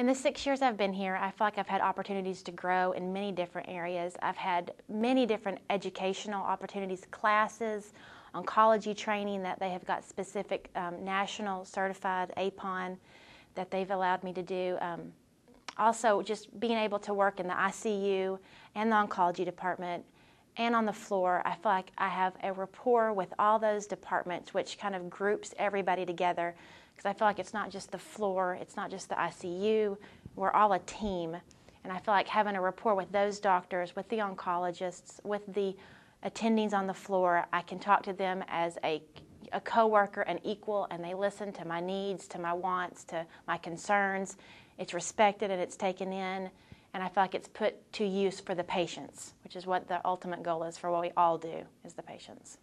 In the six years I've been here, I feel like I've had opportunities to grow in many different areas. I've had many different educational opportunities, classes, oncology training that they have got specific um, national certified APON that they've allowed me to do. Um, also, just being able to work in the ICU and the oncology department and on the floor, I feel like I have a rapport with all those departments, which kind of groups everybody together. Because I feel like it's not just the floor, it's not just the ICU, we're all a team. And I feel like having a rapport with those doctors, with the oncologists, with the attendings on the floor, I can talk to them as a, a coworker, an equal, and they listen to my needs, to my wants, to my concerns. It's respected and it's taken in, and I feel like it's put to use for the patients, which is what the ultimate goal is for what we all do, is the patients.